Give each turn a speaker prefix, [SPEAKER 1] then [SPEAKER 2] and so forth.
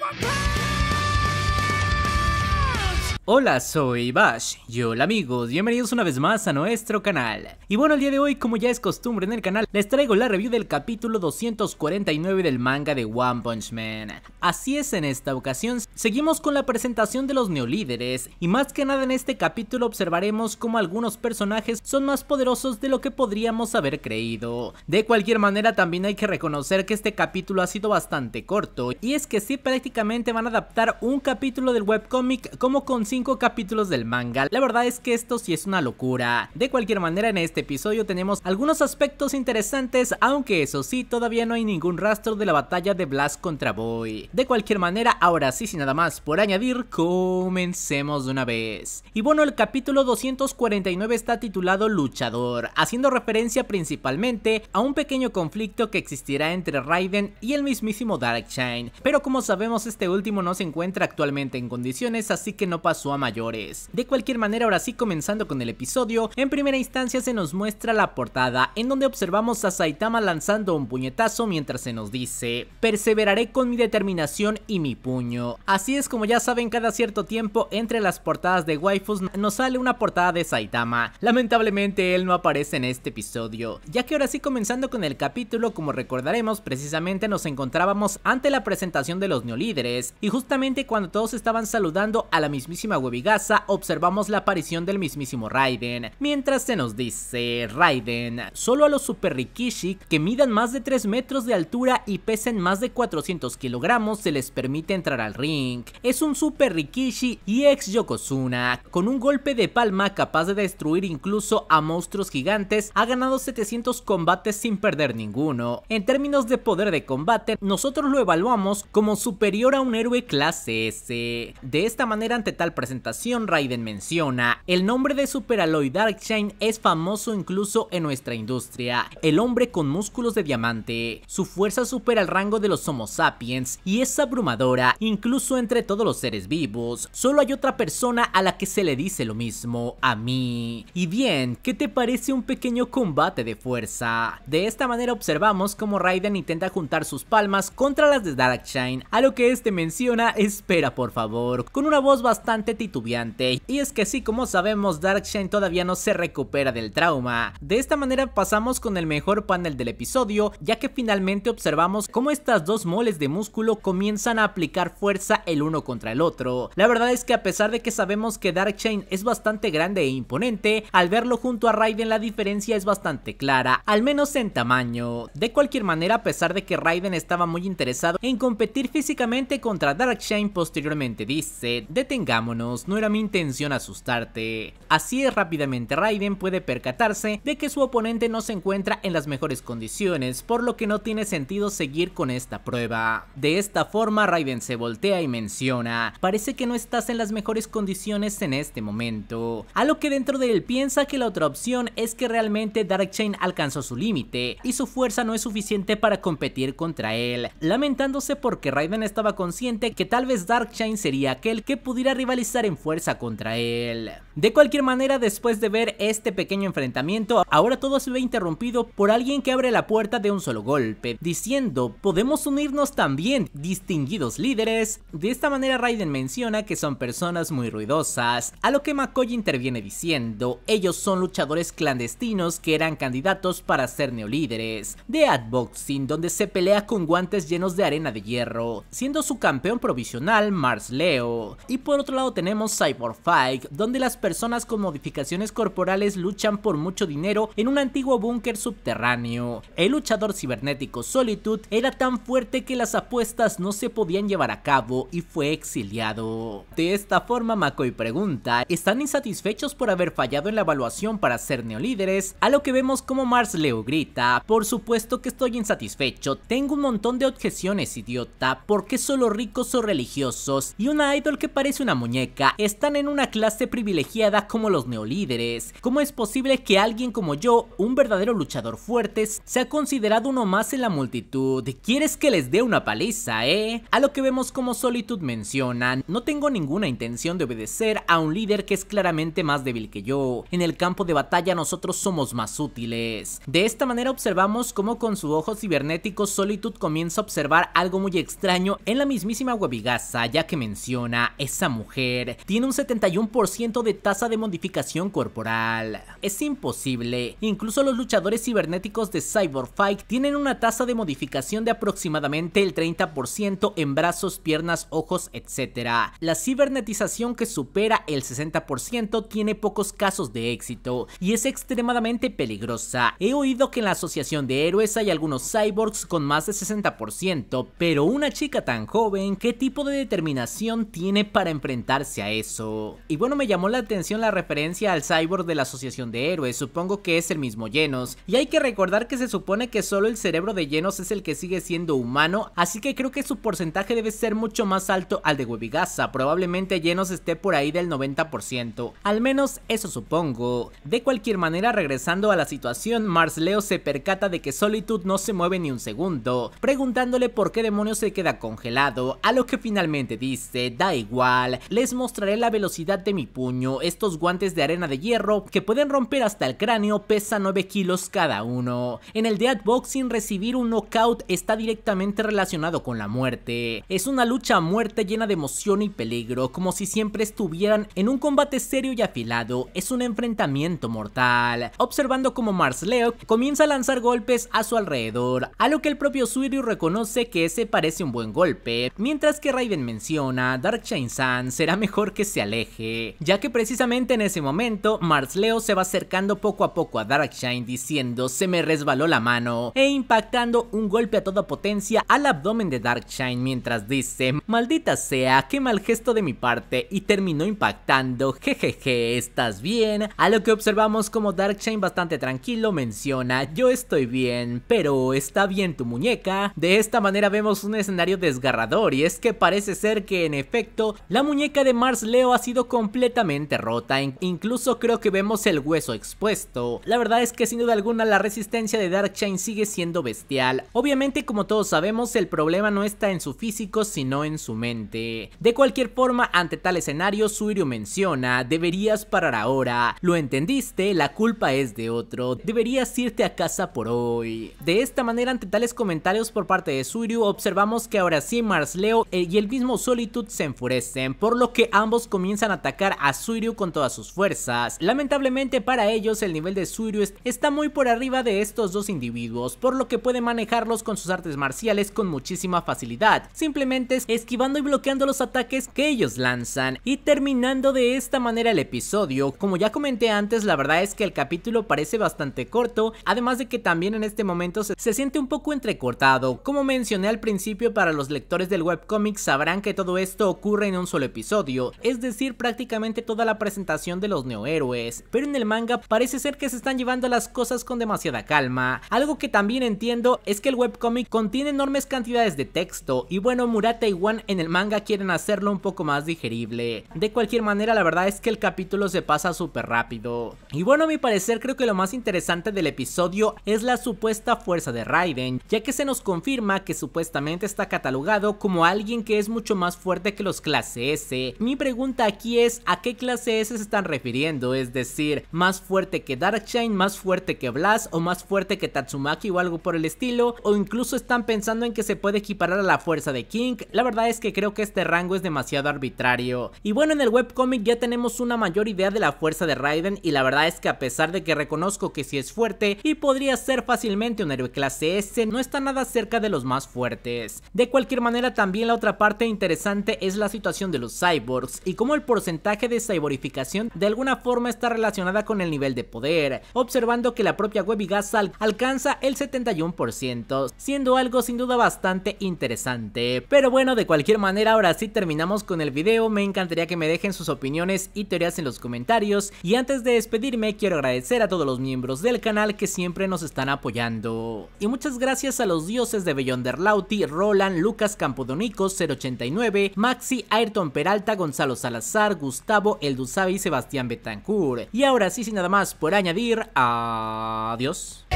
[SPEAKER 1] my power. Hola, soy Bash y hola amigos, bienvenidos una vez más a nuestro canal. Y bueno, el día de hoy, como ya es costumbre en el canal, les traigo la review del capítulo 249 del manga de One Punch Man. Así es, en esta ocasión, seguimos con la presentación de los neolíderes, y más que nada en este capítulo observaremos cómo algunos personajes son más poderosos de lo que podríamos haber creído. De cualquier manera, también hay que reconocer que este capítulo ha sido bastante corto, y es que sí prácticamente van a adaptar un capítulo del webcomic como con capítulos del manga. La verdad es que esto sí es una locura. De cualquier manera en este episodio tenemos algunos aspectos interesantes, aunque eso sí, todavía no hay ningún rastro de la batalla de Blast contra Boy. De cualquier manera, ahora sí, sin nada más por añadir, comencemos de una vez. Y bueno, el capítulo 249 está titulado Luchador, haciendo referencia principalmente a un pequeño conflicto que existirá entre Raiden y el mismísimo Darkshine. Pero como sabemos, este último no se encuentra actualmente en condiciones, así que no pasó a mayores. De cualquier manera, ahora sí comenzando con el episodio, en primera instancia se nos muestra la portada, en donde observamos a Saitama lanzando un puñetazo mientras se nos dice, perseveraré con mi determinación y mi puño. Así es como ya saben, cada cierto tiempo entre las portadas de waifus nos sale una portada de Saitama. Lamentablemente él no aparece en este episodio, ya que ahora sí comenzando con el capítulo, como recordaremos, precisamente nos encontrábamos ante la presentación de los neolíderes, y justamente cuando todos estaban saludando a la mismísima Webigasa observamos la aparición del mismísimo Raiden, mientras se nos dice Raiden, solo a los Super Rikishi que midan más de 3 metros de altura y pesen más de 400 kilogramos se les permite entrar al ring. Es un Super Rikishi y ex Yokozuna, con un golpe de palma capaz de destruir incluso a monstruos gigantes, ha ganado 700 combates sin perder ninguno. En términos de poder de combate, nosotros lo evaluamos como superior a un héroe clase S. De esta manera ante tal presentación, Raiden menciona, el nombre de Super Alloy Darkshine es famoso incluso en nuestra industria, el hombre con músculos de diamante, su fuerza supera el rango de los Homo sapiens y es abrumadora incluso entre todos los seres vivos, solo hay otra persona a la que se le dice lo mismo, a mí. Y bien, ¿qué te parece un pequeño combate de fuerza? De esta manera observamos como Raiden intenta juntar sus palmas contra las de Darkshine, a lo que este menciona, espera por favor, con una voz bastante titubeante. Y es que sí, como sabemos, Darkshine todavía no se recupera del trauma. De esta manera pasamos con el mejor panel del episodio, ya que finalmente observamos cómo estas dos moles de músculo comienzan a aplicar fuerza el uno contra el otro. La verdad es que a pesar de que sabemos que Darkshine es bastante grande e imponente, al verlo junto a Raiden la diferencia es bastante clara, al menos en tamaño. De cualquier manera, a pesar de que Raiden estaba muy interesado en competir físicamente contra Darkshine, posteriormente dice, detengámonos no era mi intención asustarte. Así es rápidamente Raiden puede percatarse de que su oponente no se encuentra en las mejores condiciones, por lo que no tiene sentido seguir con esta prueba. De esta forma Raiden se voltea y menciona, parece que no estás en las mejores condiciones en este momento, a lo que dentro de él piensa que la otra opción es que realmente Darkchain alcanzó su límite y su fuerza no es suficiente para competir contra él, lamentándose porque Raiden estaba consciente que tal vez Darkchain sería aquel que pudiera rivalizar en fuerza contra él. De cualquier manera, después de ver este pequeño enfrentamiento, ahora todo se ve interrumpido por alguien que abre la puerta de un solo golpe, diciendo, podemos unirnos también, distinguidos líderes. De esta manera Raiden menciona que son personas muy ruidosas, a lo que McCoy interviene diciendo, ellos son luchadores clandestinos que eran candidatos para ser neolíderes, de Adboxing donde se pelea con guantes llenos de arena de hierro, siendo su campeón provisional Mars Leo, y por otro lado tenemos Cyber Fight, donde las personas con modificaciones corporales luchan por mucho dinero en un antiguo búnker subterráneo. El luchador cibernético Solitude era tan fuerte que las apuestas no se podían llevar a cabo y fue exiliado. De esta forma McCoy pregunta, ¿están insatisfechos por haber fallado en la evaluación para ser neolíderes? A lo que vemos como Mars Leo grita, por supuesto que estoy insatisfecho, tengo un montón de objeciones idiota, ¿por qué solo ricos o religiosos? Y una idol que parece una muñeca están en una clase privilegiada como los neolíderes. ¿Cómo es posible que alguien como yo, un verdadero luchador fuerte, sea considerado uno más en la multitud? ¿Quieres que les dé una paliza, eh? A lo que vemos como Solitude menciona, no tengo ninguna intención de obedecer a un líder que es claramente más débil que yo. En el campo de batalla nosotros somos más útiles. De esta manera observamos cómo con su ojo cibernético Solitude comienza a observar algo muy extraño en la mismísima Webigaza, ya que menciona, esa mujer tiene un 71% de tasa de modificación corporal. Es imposible, incluso los luchadores cibernéticos de Cyber Fight tienen una tasa de modificación de aproximadamente el 30% en brazos, piernas, ojos, etc. La cibernetización que supera el 60% tiene pocos casos de éxito y es extremadamente peligrosa. He oído que en la asociación de héroes hay algunos cyborgs con más de 60%, pero una chica tan joven, ¿qué tipo de determinación tiene para enfrentarse a eso? Y bueno, me llamó la atención la referencia al cyborg de la asociación de héroes, supongo que es el mismo Genos, y hay que recordar que se supone que solo el cerebro de Genos es el que sigue siendo humano, así que creo que su porcentaje debe ser mucho más alto al de Webigaza, probablemente Genos esté por ahí del 90%, al menos eso supongo. De cualquier manera, regresando a la situación, Mars Leo se percata de que Solitude no se mueve ni un segundo, preguntándole por qué demonios se queda congelado, a lo que finalmente dice, da igual, les mostraré la velocidad de mi puño, estos guantes de arena de hierro que pueden romper hasta el cráneo pesan 9 kilos cada uno. En el Dead Boxing recibir un knockout está directamente relacionado con la muerte, es una lucha a muerte llena de emoción y peligro, como si siempre estuvieran en un combate serio y afilado, es un enfrentamiento mortal, observando como Mars Leo comienza a lanzar golpes a su alrededor, a lo que el propio Suiryu reconoce que ese parece un buen golpe, mientras que Raiden menciona, Darkshine-san será mejor que se aleje, ya que precisamente en ese momento Mars Leo se va acercando poco a poco a Darkshine diciendo se me resbaló la mano e impactando un golpe a toda potencia al abdomen de Darkshine mientras dice maldita sea qué mal gesto de mi parte y terminó impactando. Jejeje estás bien a lo que observamos como Darkshine bastante tranquilo menciona yo estoy bien pero está bien tu muñeca de esta manera vemos un escenario desgarrador y es que parece ser que en efecto la muñeca de Mars Leo ha sido completamente rota, incluso creo que vemos el hueso expuesto. La verdad es que sin duda alguna la resistencia de Darkshine sigue siendo bestial. Obviamente como todos sabemos el problema no está en su físico sino en su mente. De cualquier forma ante tal escenario Suiryu menciona, deberías parar ahora, lo entendiste, la culpa es de otro, deberías irte a casa por hoy. De esta manera ante tales comentarios por parte de Suiryu observamos que ahora sí Mars Leo eh, y el mismo Solitude se enfurecen, por lo que ambos comienzan a atacar a Suiryu con todas sus fuerzas. Lamentablemente para ellos el nivel de Suiryu está muy por arriba de estos dos individuos, por lo que puede manejarlos con sus artes marciales con muchísima facilidad, simplemente esquivando y bloqueando los ataques que ellos lanzan. Y terminando de esta manera el episodio, como ya comenté antes, la verdad es que el capítulo parece bastante corto, además de que también en este momento se, se siente un poco entrecortado. Como mencioné al principio, para los lectores del webcomic sabrán que todo esto ocurre en un solo episodio, es decir, prácticamente toda la presentación de los neohéroes, pero en el manga parece ser que se están llevando las cosas con demasiada calma. Algo que también entiendo es que el webcomic contiene enormes cantidades de texto y bueno, Murata y Wan en el manga quieren hacerlo un poco más digerible. De cualquier manera, la verdad es que el capítulo se pasa súper rápido. Y bueno, a mi parecer creo que lo más interesante del episodio es la supuesta fuerza de Raiden, ya que se nos confirma que supuestamente está catalogado como alguien que es mucho más fuerte que los clase S. Mi pregunta aquí es a qué clase S se están refiriendo, es decir, más fuerte que Darkshine, más fuerte que Blast o más fuerte que Tatsumaki o algo por el estilo, o incluso están pensando en que se puede equiparar a la fuerza de King. La verdad es que creo que este rango es demasiado arbitrario. Y bueno, en el webcomic ya tenemos una mayor idea de la fuerza de Raiden y la verdad es que a pesar de que reconozco que sí es fuerte y podría ser fácilmente un héroe clase S, no está nada cerca de los más fuertes. De cualquier manera también la otra parte interesante es la situación de los cyborgs y cómo el porcentaje de cyborificación de alguna forma está relacionada con el nivel de poder, observando que la propia Webigaza alcanza el 71%, siendo algo sin duda bastante interesante. Pero bueno, de cualquier manera ahora sí terminamos con el video, me encantaría que me dejen sus opiniones y teorías en los comentarios y antes de despedirme quiero agradecer a todos los miembros del canal que siempre nos están apoyando. Y muchas gracias a los dioses de Beyonder Lauti, Roland, Lucas Campodonicos, 089, Maxi, Ayrton Peralta, Gonzalo Salazar, Gustavo Elduzabe y Sebastián Betancourt. Y ahora sí, sin nada más por añadir, adiós.